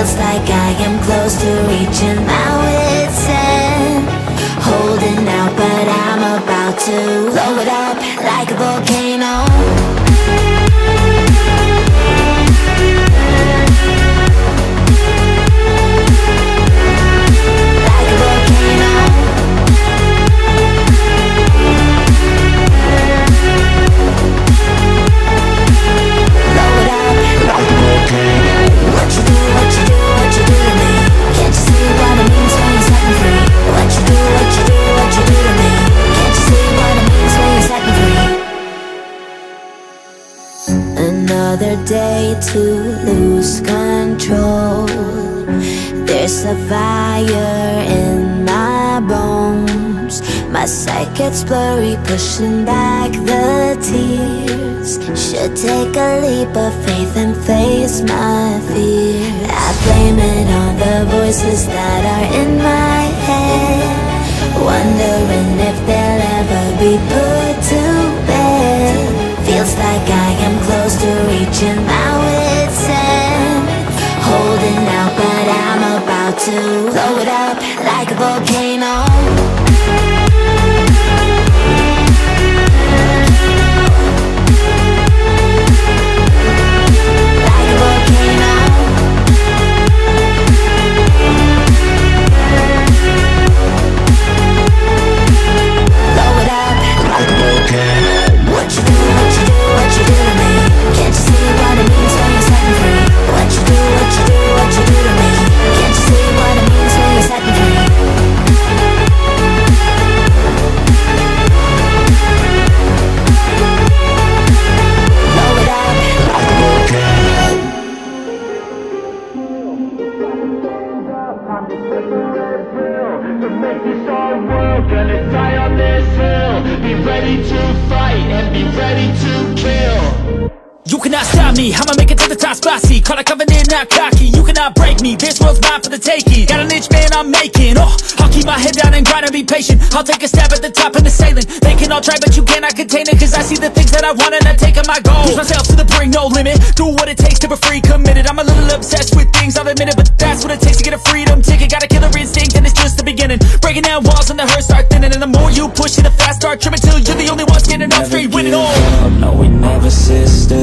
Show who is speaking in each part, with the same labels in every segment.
Speaker 1: Feels like I am close to reaching my wit's end. Holding out but I'm about to blow it up like a volcano to lose control. There's a fire in my bones. My sight gets blurry, pushing back the tears. Should take a leap of faith and face my fear. I blame it on the voices that are in my head. Wondering if they'll ever be put to bed. Feels like I am to blow it up like a volcano You
Speaker 2: cannot stop me, I'ma make it to the top spicy Call it covenant, not cocky, you cannot break me This world's mine for the taking. Got an inch, man, I'm making Oh, I'll keep my head down and grind and be patient. I'll take a stab at the top and the sailing. They can all try, but you cannot contain it Cause I see the things that I want and I take on my goals Push myself to the brink, no limit. Do what it takes to be free, committed. I'm a little obsessed with things, I'll admit it But that's what it takes to get a freedom ticket. Got a killer instinct and it's just the beginning. Breaking down walls and the hurt start thinning. And the more you push it, the fast start trimming Till you're the only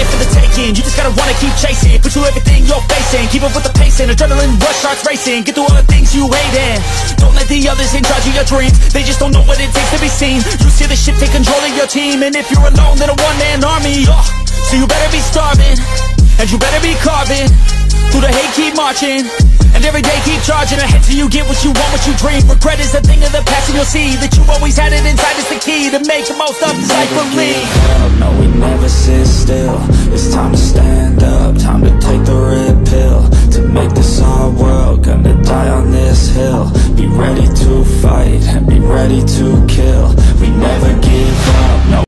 Speaker 2: there for the taking. You just gotta wanna keep chasing. Put you everything you're facing. Keep up with the pace and adrenaline rush starts racing. Get through all the things you hate and Don't let the others in charge of your dreams. They just don't know what it takes to be seen. You see the ship take control of your team. And if you're alone then a one-man army. Ugh. So you better be starving. And you better be carving. Through the hate keep marching. And every day keep charging ahead till you get what you want, what you dream. Regret is a thing of the past and you'll see That you always had it inside. Is the key To make the most of this life
Speaker 3: give up, no we never sit still It's time to stand up, time to take the red pill. To make this our world, gonna die on this hill. Be ready to fight and be ready to kill